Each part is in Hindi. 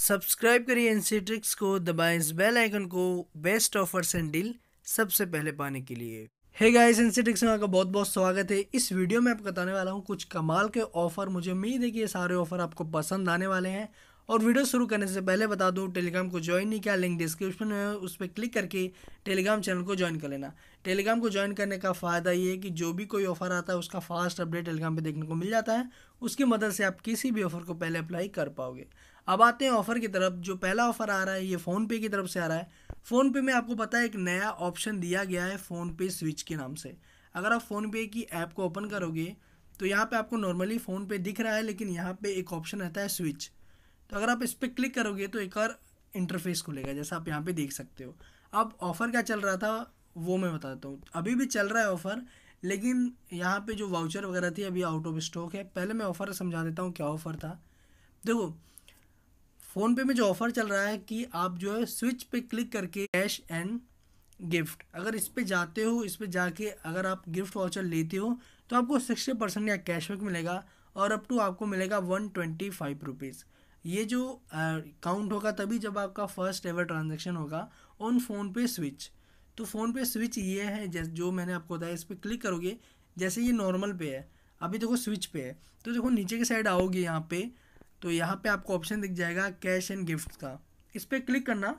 सब्सक्राइब करिए एनसीट्रिक्स को, दबाएँ इस बेल आइकन को, बेस्ट ऑफर्स एंड डील सबसे पहले पाने के लिए। हे गाइस एनसीट्रिक्स में आपका बहुत बहुत स्वागत है। इस वीडियो में आपको बताने वाला हूँ, कुछ कमाल के ऑफ़र। मुझे उम्मीद है कि ये सारे ऑफ़र आपको पसंद आने वाले हैं। और वीडियो शुरू करने से पहले बता दूँ टेलीग्राम को ज्वाइन नहीं किया लिंक डिस्क्रिप्शन में उस पर क्लिक करके टेलीग्राम चैनल को ज्वाइन कर लेना। टेलीग्राम को ज्वाइन करने का फ़ायदा ये है कि जो भी कोई ऑफ़र आता है, उसका फास्ट अपडेट टेलीग्राम पे देखने को मिल जाता है। उसकी मदद से आप किसी भी ऑफ़र को पहले अप्लाई कर पाओगे। अब आते हैं ऑफ़र की तरफ़। जो पहला ऑफ़र आ रहा है, ये फ़ोनपे की तरफ़ से आ रहा है। फ़ोनपे में आपको पता है, एक नया ऑप्शन दिया गया है फ़ोनपे स्विच के नाम से। अगर आप फ़ोनपे की ऐप को ओपन करोगे तो यहाँ पे आपको नॉर्मली फ़ोनपे दिख रहा है, लेकिन यहाँ पे एक ऑप्शन रहता है स्विच तो अगर आप इस पर क्लिक करोगे तो एक और इंटरफेस खुलेगा, जैसा आप यहाँ पे देख सकते हो। अब ऑफ़र क्या चल रहा था, वो मैं बता देता हूँ। अभी भी चल रहा है ऑफ़र लेकिन यहाँ पे जो वाउचर वगैरह थी अभी आउट ऑफ़ स्टॉक है। पहले मैं ऑफ़र समझा देता हूँ क्या ऑफ़र था। देखो फ़ोनपे में जो ऑफ़र चल रहा है कि आप जो है स्विच पे क्लिक करके कैश एंड गिफ्ट अगर इस पर जाते हो, इस पर जाके अगर आप गिफ्ट वाउचर लेते हो तो आपको सिक्सटी परसेंट या कैशबैक मिलेगा और अप टू आपको मिलेगा वन ट्वेंटी फाइव रुपीज़ ये जो काउंट होगा तभी जब आपका फ़र्स्ट एवर ट्रांजेक्शन होगा ऑन फ़ोन पे स्विच तो फ़ोन पे स्विच ये है जो मैंने आपको बताया, इस पर क्लिक करोगे, जैसे ये नॉर्मल पे है. अभी देखो स्विच पे है. तो देखो नीचे की साइड आओगे यहाँ पे तो यहाँ पे आपको ऑप्शन दिख जाएगा कैश एंड गिफ्ट का. इस पर क्लिक करना.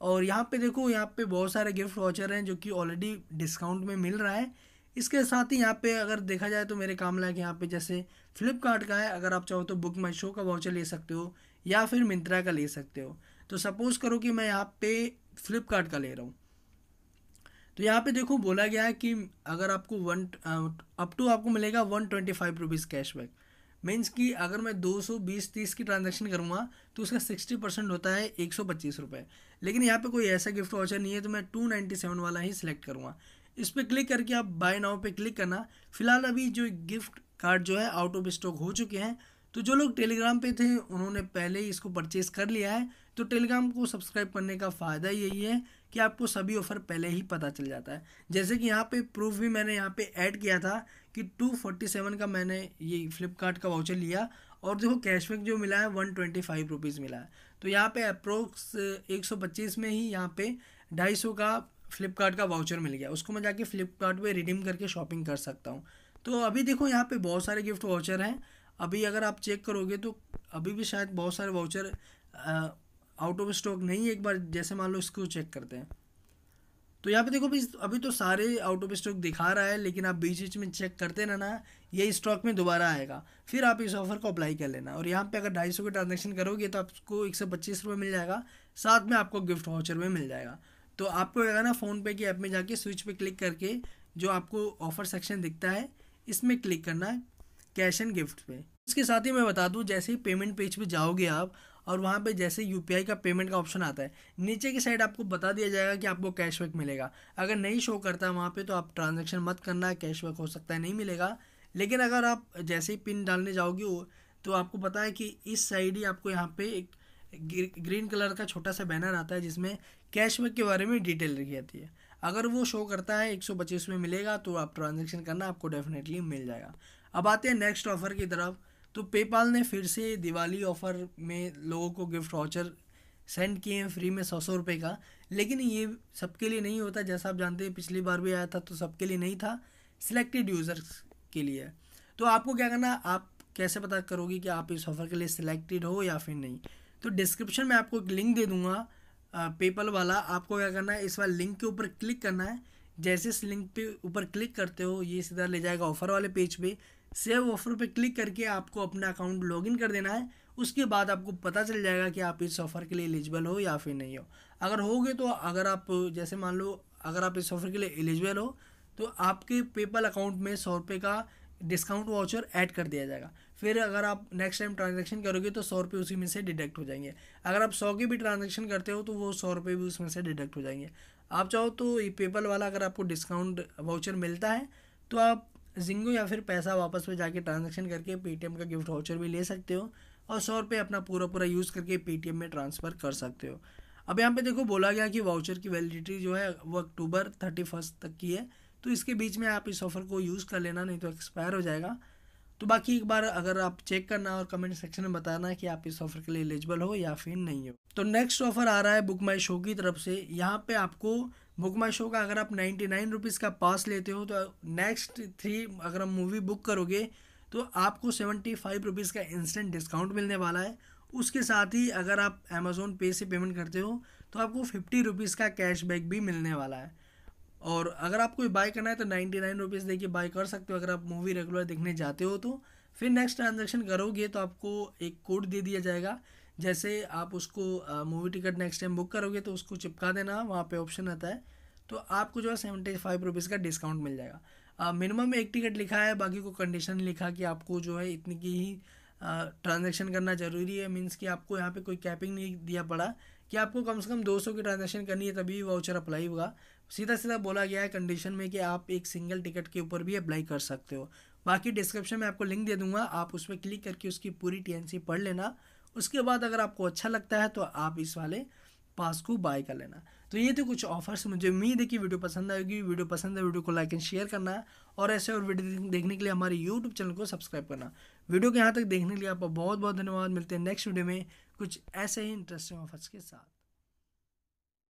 और यहाँ पे देखो, यहाँ पे बहुत सारे गिफ्ट वाचर हैं जो कि ऑलरेडी डिस्काउंट में मिल रहा है. इसके साथ ही यहाँ पे अगर देखा जाए तो मेरे काम लायक यहाँ पे जैसे फ्लिपकार्ट का है, अगर आप चाहो तो बुक माई शो का वाउचर ले सकते हो, या फिर मिंत्रा का ले सकते हो। तो सपोज़ करो कि मैं यहाँ पे फ्लिपकार्ट का ले रहा हूँ। तो यहाँ पे देखो बोला गया है कि अगर आपको वन अप टू आपको मिलेगा one twenty five rupees cashback means कि अगर मैं दो सौ बीस तीस की ट्रांजेक्शन करूँगा तो उसका सिक्सटी परसेंट होता है एक सौ पच्चीस रुपये लेकिन यहाँ पे कोई ऐसा गिफ्ट वाचर नहीं है तो मैं टू नाइन्टी सेवन वाला ही सिलेक्ट करूँगा। इस पर क्लिक करके आप बाय नाउ पे क्लिक करना। फ़िलहाल अभी जो गिफ्ट कार्ड जो है आउट ऑफ़ स्टॉक हो चुके हैं। तो जो लोग टेलीग्राम पे थे, उन्होंने पहले ही इसको परचेस कर लिया है। तो टेलीग्राम को सब्सक्राइब करने का फ़ायदा यही है कि आपको सभी ऑफ़र पहले ही पता चल जाता है। जैसे कि यहाँ पे प्रूफ भी मैंने यहाँ पे ऐड किया था कि टू फोर्टी सेवन का मैंने ये फ्लिपकार्ट का वाउचर लिया और देखो कैशबैक जो मिला है, वन ट्वेंटी फाइव रुपीज़ मिला है। तो यहाँ पे अप्रोक्स एक सौ पच्चीस में ही यहाँ पे ढाई सौ का फ्लिपकार्ट का वाउचर मिल गया। उसको मैं जाके फ्लिपकार्ट पे रिडीम करके शॉपिंग कर सकता हूँ। तो अभी देखो, यहाँ पे बहुत सारे गिफ्ट वाउचर हैं। अभी अगर आप चेक करोगे तो अभी भी शायद बहुत सारे वाउचर आउट ऑफ़ स्टॉक नहीं एक बार, जैसे मान लो इसको चेक करते हैं। तो यहाँ पे देखो अभी अभी तो सारे आउट ऑफ़ स्टॉक दिखा रहा है, लेकिन आप बीच बीच में चेक करते रहना, ये स्टॉक में दोबारा आएगा। फिर आप इस ऑफ़र को अप्लाई कर लेना। और यहाँ पे अगर ढाई सौ की ट्रांजेक्शन करोगे तो आपको एक सौ पच्चीस रुपये मिल जाएगा। साथ में आपको गिफ्ट वाउचर में मिल जाएगा। तो आपको करना फ़ोनपे की ऐप में जाके स्विच पे क्लिक करके जो आपको ऑफ़र सेक्शन दिखता है, इसमें क्लिक करना है कैश एंड गिफ्ट पे। इसके साथ ही मैं बता दूँ, जैसे ही पेमेंट पेज पे जाओगे आप और वहाँ पे जैसे यूपीआई का पेमेंट का ऑप्शन आता है, नीचे की साइड आपको बता दिया जाएगा कि आपको कैशबैक मिलेगा। अगर नहीं शो करता है वहाँ पर तो आप ट्रांजेक्शन मत करना, कैशबैक हो सकता है, नहीं मिलेगा। लेकिन अगर आप जैसे ही पिन डालने जाओगे तो आपको पता है कि इस साइड ही आपको यहाँ पे एक ग्रीन कलर का छोटा सा बैनर आता है जिसमें कैशबैक के बारे में डिटेल लिखी जाती है। अगर वो शो करता है, एक सौ पच्चीस में मिलेगा तो आप ट्रांजेक्शन करना आपको डेफिनेटली मिल जाएगा। अब आते हैं नेक्स्ट ऑफ़र की तरफ़। तो पेपाल ने फिर से दिवाली ऑफ़र में लोगों को गिफ्ट वाउचर सेंड किए हैं, फ्री में सौ सौ रुपये का। लेकिन ये सबके लिए नहीं होता। जैसा आप जानते हैं, पिछली बार भी आया था तो सबके लिए नहीं था। सिलेक्टेड यूज़र्स के लिए। तो आपको क्या करना, आप कैसे पता करोगे कि आप इस ऑफ़र के लिए सिलेक्टेड हो या फिर नहीं? तो डिस्क्रिप्शन में आपको एक लिंक दे दूँगा पेपल वाला। आपको क्या करना है, इस वाले लिंक के ऊपर क्लिक करना है। जैसे इस लिंक पे ऊपर क्लिक करते हो, ये सीधा ले जाएगा ऑफ़र वाले पेज पे। सेव ऑफ़र पे क्लिक करके आपको अपना अकाउंट लॉगिन कर देना है। उसके बाद आपको पता चल जाएगा कि आप इस ऑफ़र के लिए एलिजिबल हो या फिर नहीं हो। अगर होगे तो अगर आप, जैसे मान लो, अगर आप इस ऑफ़र के लिए एलिजिबल हो तो आपके पेपल अकाउंट में सौ रुपये का डिस्काउंट वाउचर ऐड कर दिया जाएगा। फिर अगर आप नेक्स्ट टाइम ट्रांजेक्शन करोगे तो सौ रुपये उसी में से डिडक्ट हो जाएँगे। अगर आप सौ की भी ट्रांजेक्शन करते हो तो वो सौ रुपये भी उसमें से डिडक्ट हो जाएँगे। आप चाहो तो ये पेपल वाला अगर आपको डिस्काउंट वाउचर मिलता है तो आप जिंगो या फिर पैसा वापस में जाके ट्रांजेक्शन करके पेटीएम का गिफ्ट वाउचर भी ले सकते हो और सौ रुपये अपना पूरा पूरा यूज़ करके पेटीएम में ट्रांसफ़र कर सकते हो। अब यहाँ पे देखो बोला गया कि वाउचर की वैलिडिटी जो है वो अक्टूबर थर्टी फ़र्स्ट तक की है तो इसके बीच में आप इस ऑफ़र को यूज़ कर लेना, नहीं तो एक्सपायर हो जाएगा। तो बाकी एक बार अगर आप चेक करना और कमेंट सेक्शन में बताना कि आप इस ऑफ़र के लिए एलिजिबल हो या फिर नहीं हो। तो नेक्स्ट ऑफ़र आ रहा है बुक माई शो की तरफ़ से। यहाँ पे आपको बुक माई शो का अगर आप नाइन्टी नाइन रुपीज़ का पास लेते हो तो नेक्स्ट थ्री अगर आप मूवी बुक करोगे तो आपको सेवेंटी फाइव रुपीज़ का इंस्टेंट डिस्काउंट मिलने वाला है। उसके साथ ही अगर आप अमेज़ोन पे से पेमेंट करते हो तो आपको फिफ्टी रुपीज़ का कैशबैक भी मिलने वाला है। और अगर आपको बाय करना है तो नाइन्टी नाइन रुपीज़ देखिए बाय कर सकते हो, अगर आप मूवी रेगुलर देखने जाते हो तो। फिर नेक्स्ट ट्रांजेक्शन करोगे तो आपको एक कोड दे दिया जाएगा। जैसे आप उसको movie ticket next time book करोगे तो उसको चिपका देना, वहाँ पे ऑप्शन आता है। तो आपको जो है सेवेंटी फाइव रुपीज़ का डिस्काउंट मिल जाएगा। मिनिमम एक टिकट लिखा है, बाकी को कंडीशन लिखा कि आपको जो है इतनी की ही ट्रांजेक्शन करना ज़रूरी है। मीन्स कि आपको यहाँ पे कोई कैपिंग नहीं दिया पड़ा। कि आपको कम से कम 200 की ट्रांजेक्शन करनी है, तभी वाउचर अप्लाई होगा। सीधा सीधा बोला गया है कंडीशन में कि आप एक सिंगल टिकट के ऊपर भी अप्लाई कर सकते हो। बाकी डिस्क्रिप्शन में आपको लिंक दे दूँगा, आप उस पर क्लिक करके उसकी पूरी टीएनसी पढ़ लेना। उसके बाद अगर आपको अच्छा लगता है तो आप इस वाले पास को बाय कर लेना। तो ये थे कुछ ऑफर्स मुझे उम्मीद है कि वीडियो पसंद आएगी। वीडियो पसंद है, वीडियो को लाइक एंड शेयर करना और ऐसे और वीडियो देखने के लिए हमारे यूट्यूब चैनल को सब्सक्राइब करना। वीडियो के यहाँ तक देखने के लिए आपका बहुत बहुत धन्यवाद। मिलते हैं नेक्स्ट वीडियो में कुछ ऐसे ही इंटरेस्टिंग ऑफर्स के साथ।